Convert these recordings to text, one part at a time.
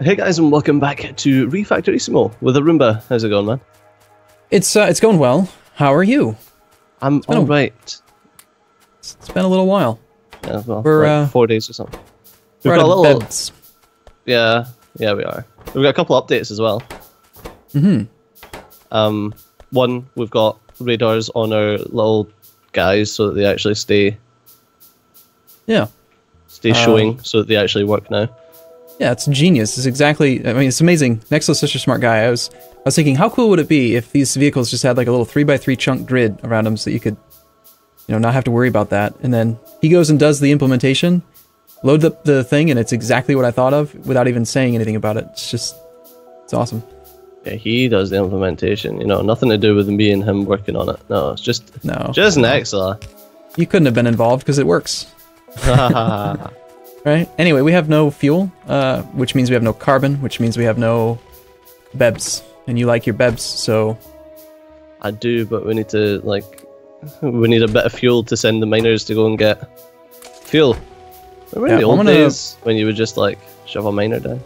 Hey guys, and welcome back to Refactorissimo with Arumba. How's it going, man? It's uh, it's going well. How are you? I'm a- all right. It's, it's been a little while. Yeah, well, We're, like uh, four days or something. We've got a little, beds. yeah, yeah, we are. We've got a couple updates as well. Mm-hmm. Um, one, we've got radars on our little guys so that they actually stay Yeah. stay Uh, showing, so that they actually work now. Yeah, it's genius. It's exactly. I mean, it's amazing. Nexo's such a smart guy. I was, I was thinking, how cool would it be if these vehicles just had like a little three by three chunk grid around them, so that you could, you know, not have to worry about that. And then he goes and does the implementation, loads up the thing, and it's exactly what I thought of without even saying anything about it. It's just, it's awesome. Yeah, he does the implementation. You know, nothing to do with me and him working on it. No, it's just No, just Nexa. you couldn't have been involved because it works. right? Anyway, we have no fuel, uh, which means we have no carbon, which means we have no bebs. And you like your bebs, so I do, but we need to like we need a bit of fuel to send the miners to go and get fuel. Remember Yeah, the old gonna- days when you would just like shove a miner down?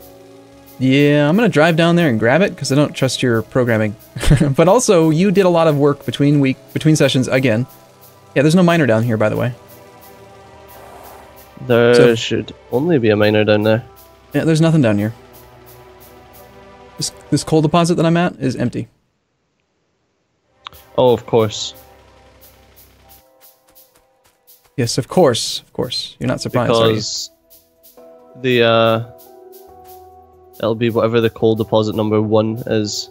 yeah, I'm gonna drive down there and grab it because I don't trust your programming. but also, you did a lot of work between week between sessions again. Yeah, there's no miner down here, by the way. There So- should only be a miner down there. Yeah, there's nothing down here. This this coal deposit that I'm at is empty. Oh, of course, Yes, of course, of course. You're not surprised, are you? because the uh, it'll be whatever the coal deposit number one is.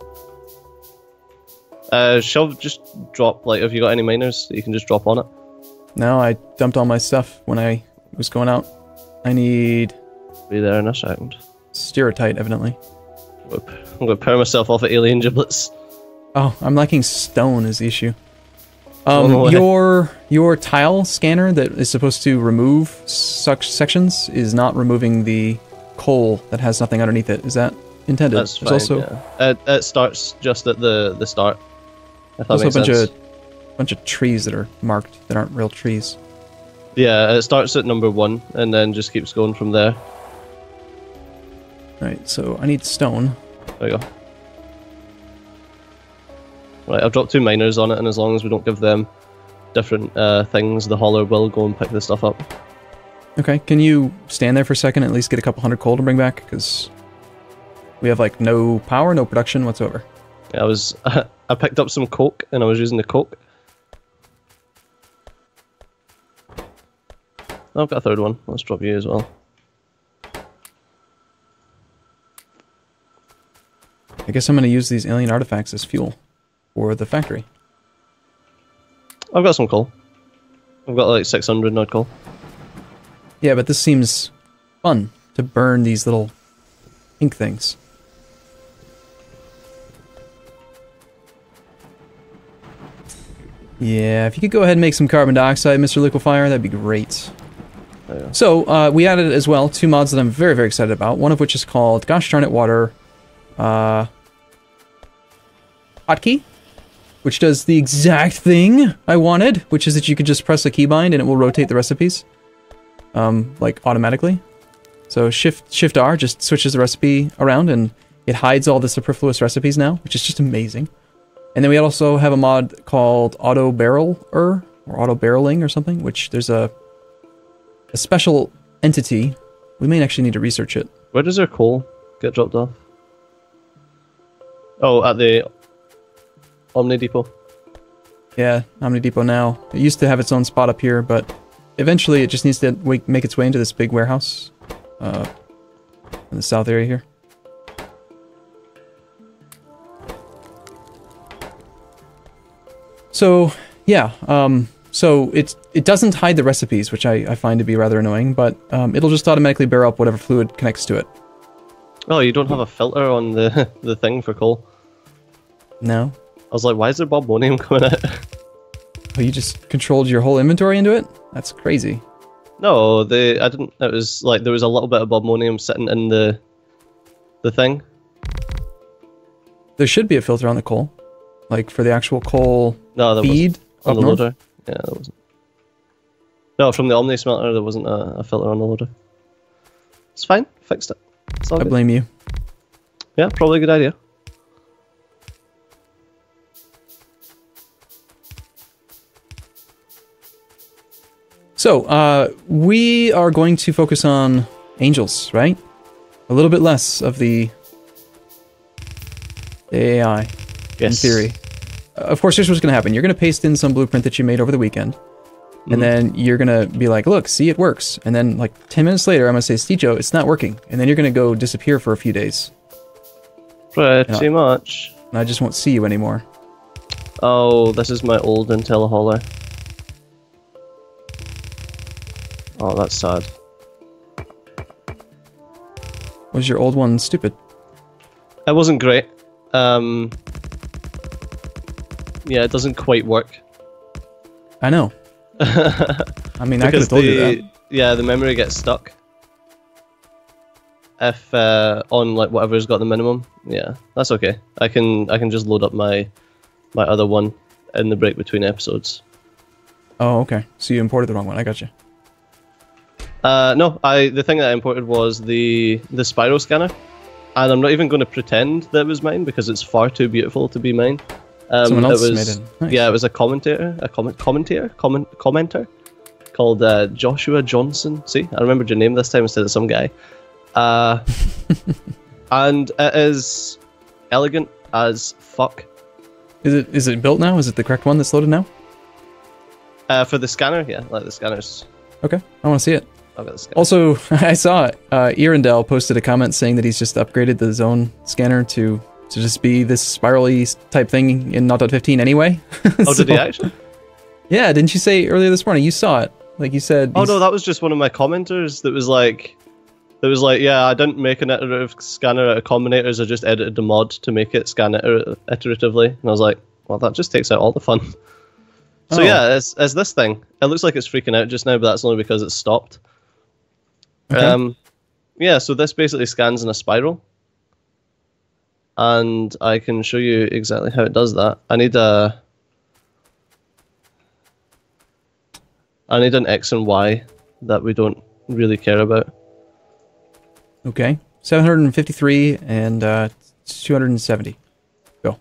Uh, shall just drop like have you got any miners that you can just drop on it? No, I dumped all my stuff when I was going out. I need Be there in a second. stereotype, evidently. I'm gonna- I'm gonna pair myself off at alien giblets. Oh, I'm lacking stone is the issue. Oh, Um, your your tile scanner that is supposed to remove such sections is not removing the coal that has nothing underneath it. Is that intended? That's fine. There's also yeah. it, it starts just at the the start. If that also a bunch sense. of bunch of trees that are marked that aren't real trees. Yeah, it starts at number one and then just keeps going from there. Right. So I need stone. There you go. Right, I've dropped two miners on it, and as long as we don't give them different uh, things, the hauler will go and pick the stuff up. Okay. Can you stand there for a second and at least get a couple hundred coal to bring back? Because we have like no power, no production whatsoever. Yeah, I was I picked up some coke and I was using the coke. I've got a third one. Let's drop you as well. I guess I'm going to use these alien artifacts as fuel for the factory. I've got some coal. I've got like 600 odd coal. Yeah, but this seems fun to burn these little ink things. Yeah, if you could go ahead and make some carbon dioxide, Mr. Liquefier, that'd be great. So, uh, we added as well two mods that I'm very, very excited about. One of which is called Gosh Darn It Water uh, Hotkey, which does the exact thing I wanted, which is that you could just press a keybind and it will rotate the recipes, um, like automatically. So Shift Shift R just switches the recipe around and it hides all the superfluous recipes now, which is just amazing. And then we also have a mod called Auto Barreler or Auto Barreling or something, which there's a a special entity. We may actually need to research it. Where does our coal get dropped off? Oh, at the Omni Depot. Yeah, Omni Depot now. It used to have its own spot up here, but eventually it just needs to make its way into this big warehouse uh, in the south area here. So, yeah, um, so it it doesn't hide the recipes, which I, I find to be rather annoying, but um, it'll just automatically bear up whatever fluid connects to it. Oh, you don't have a filter on the the thing for coal. No? I was like, why is there Bobmonium coming out? Oh, you just controlled your whole inventory into it? That's crazy. no, the I didn't. It was like there was a little bit of Bobmonium sitting in the the thing. There should be a filter on the coal. Like for the actual coal No, there feed wasn't on the north? loader. Yeah, there wasn't. No, from the Omni smelter, there wasn't a, a filter on the loader. It's fine. Fixed it. It's all I good. blame you. Yeah, probably a good idea. So, uh, we are going to focus on angels, right? A little bit less of the AI, in theory. Of course, here's what's going to happen. You're going to paste in some blueprint that you made over the weekend. And then you're going to be like, look, see, it works. And then, like, 10 minutes later, I'm going to say, Steejo, it's not working. And then you're going to go disappear for a few days. Pretty much. And I just won't see you anymore. Oh, this is my old IntelliHoller. Oh, that's sad. Was your old one stupid? It wasn't great. Um, yeah, it doesn't quite work. I know. I mean, I could have told the you that. yeah the memory gets stuck if uh, on like whatever's got the minimum yeah that's okay i can i can just load up my my other one in the break between episodes Oh, okay. So you imported the wrong one. I got you. uh no i the thing that i imported was the the spiral scanner and i'm not even going to pretend that it was mine because it's far too beautiful to be mine um, Someone else made was, it. Nice. Yeah, it was a commentator, a comment commentator, comment commenter called uh, Joshua Johnson. See, I remembered your name this time instead of some guy. Uh, and it is elegant as fuck. Is it is it built now? Is it the correct one that's loaded now? Uh, for the scanner, yeah, like the scanners. Okay, I want to see it. I've got the scanner. Also, I saw it. Uh, Earendel posted a comment saying that he's just upgraded the zone scanner to to just be this spirally type thing in 0.15 anyway. Oh, did he actually? Yeah, didn't you say earlier this morning? You saw it. Like you said. Oh no, that was just one of my commenters that was like, that was like, yeah, I didn't make an iterative scanner out of combinators. I just edited the mod to make it scan iter- iteratively, and I was like, well, that just takes out all the fun. So Oh. yeah, as, it's this thing. It looks like it's freaking out just now, but that's only because it's stopped. Okay. Um, yeah, so this basically scans in a spiral, and I can show you exactly how it does that. I need a, I need an X and Y that we don't really care about. Okay. 753 and uh, 270. Go.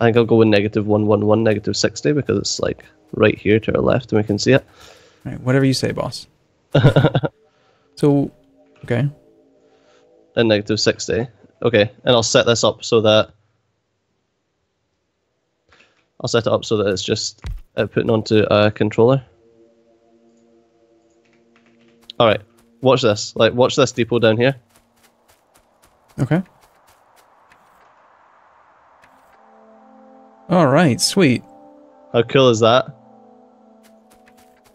I think I'll go with negative one one one, negative sixty because it's like right here to our left, and we can see it. All right, whatever you say, boss. so, okay. And negative sixty. Okay, and I'll set this up so that I'll set it up so that it's just uh, putting onto a controller. All right, watch this. Like, watch this depot down here. Okay. All right, sweet. How cool is that?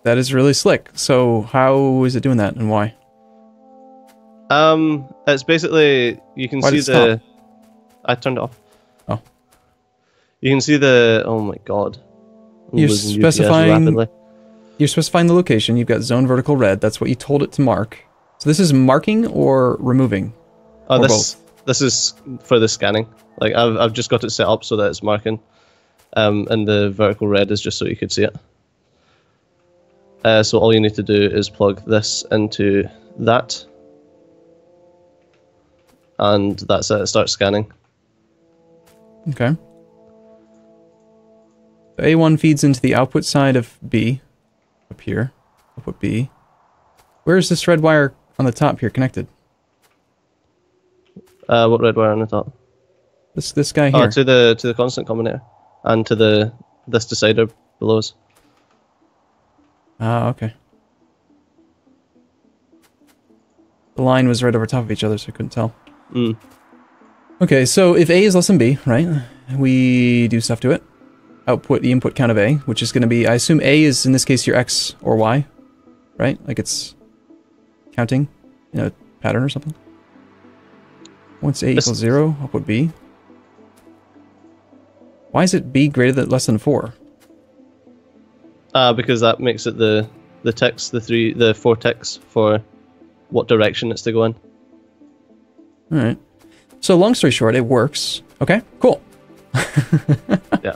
That is really slick. So, how is it doing that and why? Um, it's basically you can Why see the. I turned it off. Oh. You can see the. Oh my god. I'm You're specifying- You're specifying the location. You've got zone vertical red. That's what you told it to mark. So, this is marking or removing? Oh, or this this is for the scanning. Like I've I've just got it set up so that it's marking, um, and the vertical red is just so you could see it. Uh, so all you need to do is plug this into that, and that's it. It starts scanning. Okay. The A1 feeds into the output side of B, up here. Output B. Where is this red wire on the top here connected? Uh, what red wire on the top? This this guy here. Oh, to the to the constant combinator, and to the this decider below us. Ah, okay. The line was right over top of each other, so I couldn't tell. Mm. Okay, so if A is less than B, right, we do stuff to it. Output the input count of A, which is going to be, I assume A is in this case your X or Y, right? Like it's counting in a pattern or something. Once A This- equals zero, output B. Why is it B greater than less than four? Uh, because that makes it the the ticks, the three, the four ticks for what direction it's to go in. All right. So long story short, it works. Okay, cool. Yeah.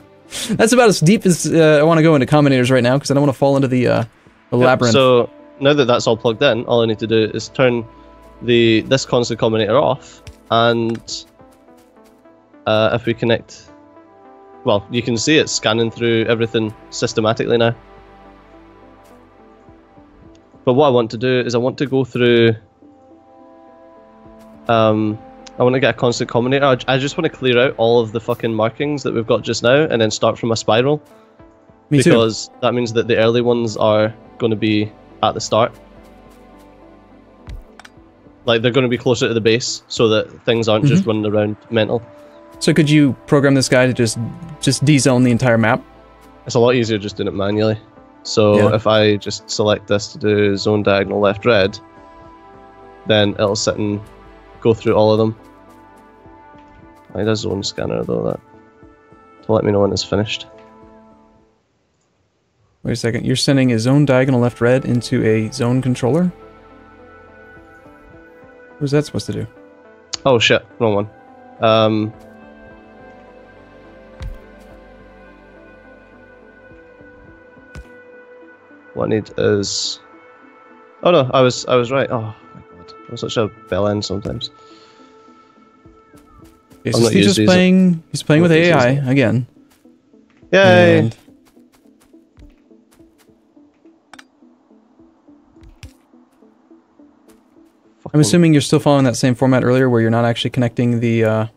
That's about as deep as uh, I want to go into combinators right now because I don't want to fall into the, uh, the Yep, labyrinth. So now that that's all plugged in, all I need to do is turn the this constant combinator off, and uh, if we connect. Well, you can see it's scanning through everything systematically now. But what I want to do is I want to go through. Um, I want to get a constant combinator. I, I just want to clear out all of the fucking markings that we've got just now, and then start from a spiral Me too. because that means that the early ones are going to be at the start. Like they're going to be closer to the base, so that things aren't just running around mental. So could you program this guy to just just de-zone the entire map? It's a lot easier just doing it manually. So Yeah. if I just select this to do zone diagonal left red, then it'll sit and go through all of them. I need a zone scanner though that to let me know when it's finished. Wait a second. You're sending a zone diagonal left red into a zone controller? What is that supposed to do? Oh shit, wrong one. Um, what I need is. Oh no, I was I was right. Oh my I'm such a end sometimes. Okay, so Steve's just playing. He's playing with not used to AI again. Yay! And I'm assuming you're still following that same format earlier, where you're not actually connecting the. Uh,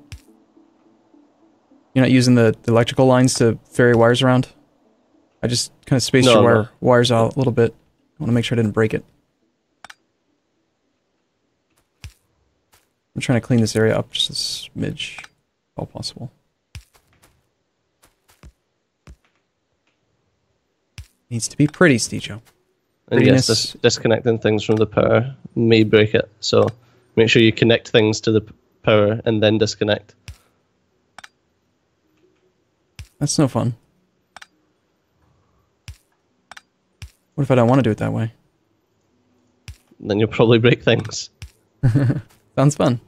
you're not using the, the electrical lines to ferry wires around. I just kind of spaced No, your no. wire, wires out a little bit. I want to make sure I didn't break it. I'm trying to clean this area up just a smidge, if all possible. Needs to be pretty, Steejo. And yes, dis- disconnecting things from the power may break it. So make sure you connect things to the power and then disconnect. That's no fun. What if I don't want to do it that way? Then you'll probably break things. Sounds fun.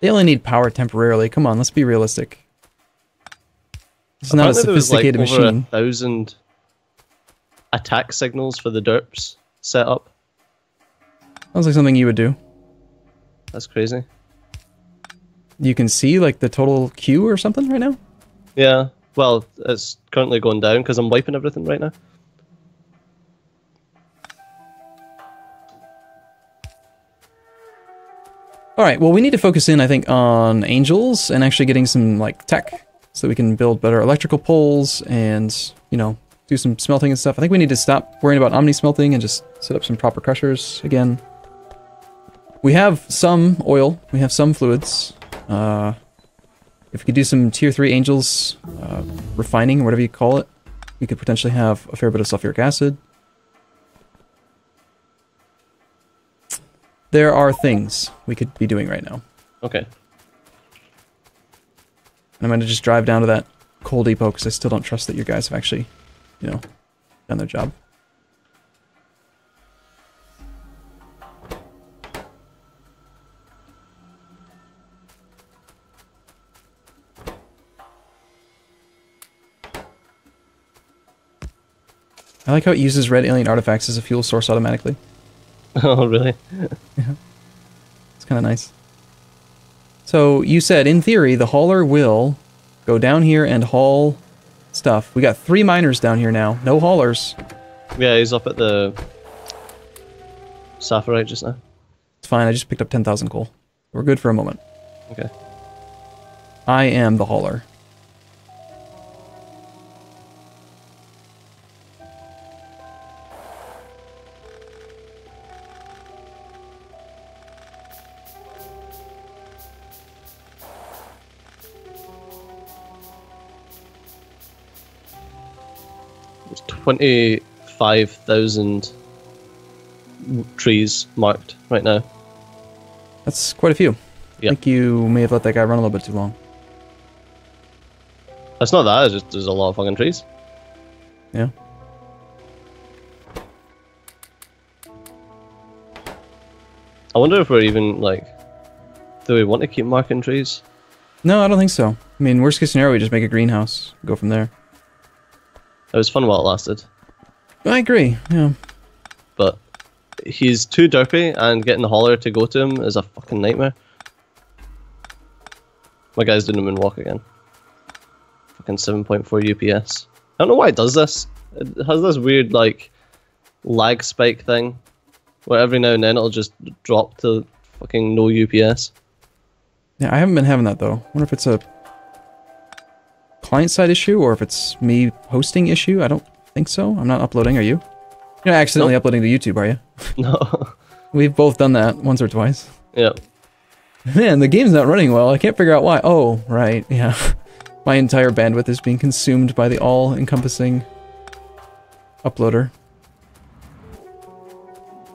They only need power temporarily. Come on, let's be realistic. It's not a Apparently there was, like, sophisticated over machine. A thousand attack signals for the derps set up. Sounds like something you would do. That's crazy. You can see like the total queue or something right now. Yeah. Well, it's currently going down because I'm wiping everything right now. All right. Well, we need to focus in, I think, on angels and actually getting some like tech so that we can build better electrical poles and you know do some smelting and stuff. I think we need to stop worrying about omni smelting and just set up some proper crushers again. We have some oil. We have some fluids. Uh, if we could do some tier three angels uh, refining whatever you call it, we could potentially have a fair bit of sulfuric acid. There are things we could be doing right now. Okay. And I'm going to just drive down to that coal depot because I still don't trust that you guys have actually, you know, done their job. I like how it uses red alien artifacts as a fuel source automatically. oh, really? Yeah. It's kind of nice. So you said, in theory, the hauler will go down here and haul stuff. We got three miners down here now. No haulers. Yeah, he's up at the Sapphirite just now. It's fine. I just picked up 10,000 coal. We're good for a moment. Okay. I am the hauler. 25,000 trees marked right now. That's quite a few. I think you may have let that guy run a little bit too long. That's not that, it's just there's a lot of fucking trees. Yeah. I wonder if we're even like. Do we want to keep marking trees? No, I don't think so. I mean, worst case scenario, we just make a greenhouse. Go from there. It was fun while it lasted, I agree. Yeah. but he's too derpy, and getting the hauler to go to him is a fucking nightmare. My guy's doing a moonwalk again. Fucking 7.4 UPS. I don't know why it does this. It has this weird, like, lag spike thing, where every now and then it'll just drop to fucking no UPS. Yeah, I haven't been having that though. I wonder if it's a client side issue or if it's me hosting issue. I don't think so. I'm not uploading. Are you? You're not accidentally Nope. uploading to YouTube, are you? No. We've both done that once or twice. Yep. Man, the game's not running well. I can't figure out why. Oh, right. Yeah. My entire bandwidth is being consumed by the all-encompassing uploader.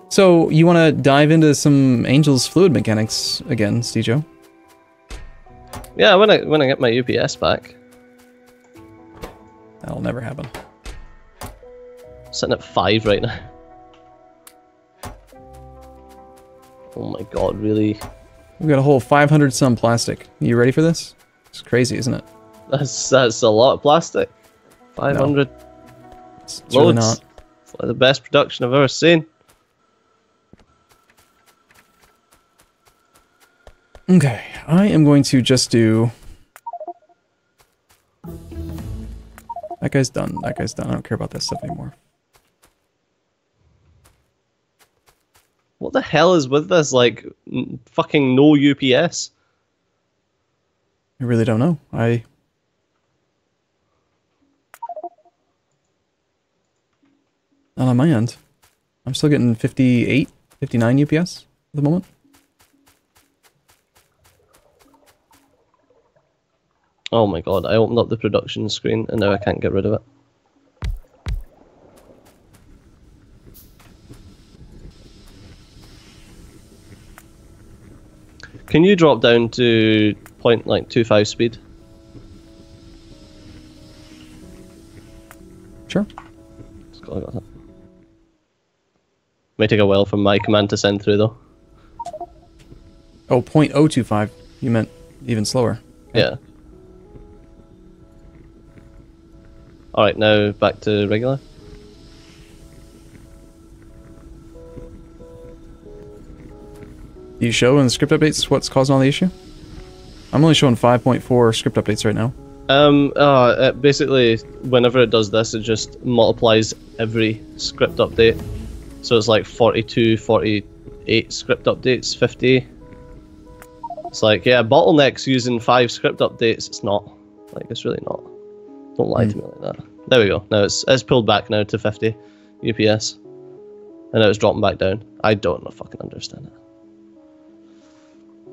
So, you want to dive into some Angel's fluid mechanics again, Steejo? Yeah, when I when I get my UPS back, That'll never happen. sitting at five right now. Oh my god, really? We've got a whole 500 some plastic. You ready for this? It's crazy, isn't it? That's that's a lot of plastic. Five hundred. It's, it's really Loads. not. It's like the best production I've ever seen. Okay, I am going to just do... That guy's done. That guy's done. I don't care about that stuff anymore. What the hell is with this? Like, fucking no UPS. I really don't know. I... Not on my end. I'm still getting 58, 59 UPS at the moment. Oh my god, I opened up the production screen and now I can't get rid of it. Can you drop down to point like two five speed? Sure. Just got- I got that. May take a while for my command to send through though. Oh, 0.025. You meant even slower. Yeah. Alright, now back to regular. You show in the script updates what's causing all the issue? I'm only showing 5.4 script updates right now. Um, uh, it basically, whenever it does this, it just multiplies every script update. So it's like 42, 48 script updates, 50. It's like, yeah, bottlenecks using five script updates. It's not. Like, it's really not. Don't lie to me like that. There we go. Now it's, it's pulled back now to 50 UPS. And now it's dropping back down. I don't know fucking understand it.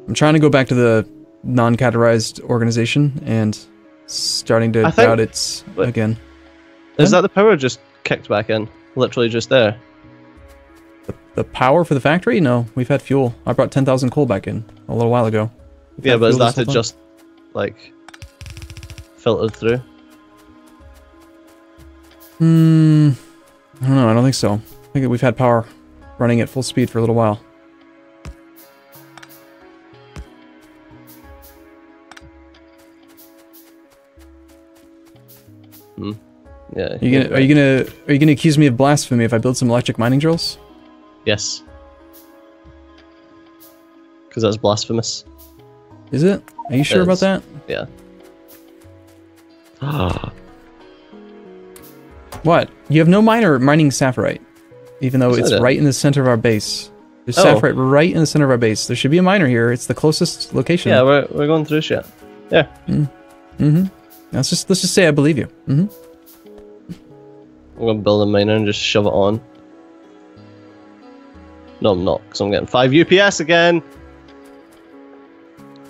I'm trying to go back to the non-categorized organization and starting to I think- doubt it's but- again. Is Huh? that the power just kicked back in? Literally just there. The power for the factory? No, we've had fuel. I brought 10,000 coal back in a little while ago. We've Yeah, but is that it just like filtered through? Hmm. I don't know. I don't think so. I think that we've had power running at full speed for a little while. Hmm. Yeah. Are you gonna are you gonna are you gonna accuse me of blasphemy if I build some electric mining drills? Yes. Because that's blasphemous. Is it? Are you sure about is. that? Yeah. What? You have no miner mining sapphirite, even though it's do. right in the center of our base. There's Oh. sapphirite right in the center of our base. There should be a miner here. It's the closest location. yeah, we're, we're going through shit. Yeah. Mm-hmm. Let's just let's just say I believe you. Mm-hmm. I'm going to build a miner and just shove it on. No, I'm not, because I'm getting 5 UPS again!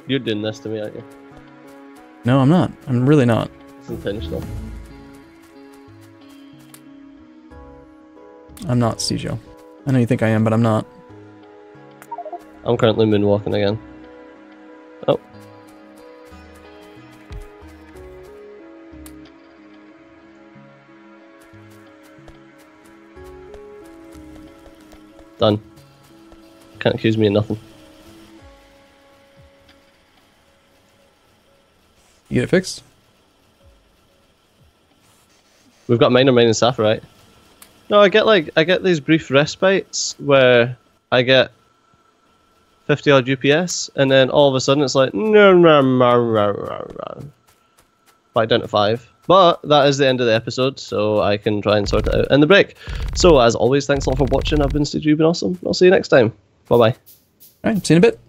You're doing this to me, aren't you? No, I'm not. I'm really not. It's intentional. I'm not, Steejo. I know you think I am, but I'm not. I'm currently moonwalking again. Oh. Done. Can't accuse me of nothing. You get it fixed? We've got miner mining sapphirite. No, I get like I get these brief respites where I get fifty odd UPS, and then all of a sudden it's like no back down to five. But that is the end of the episode, so I can try and sort it out in the break. So as always, thanks a lot for watching. I've been Steve. You've been awesome. I'll see you next time. Bye bye. All right, see you in a bit.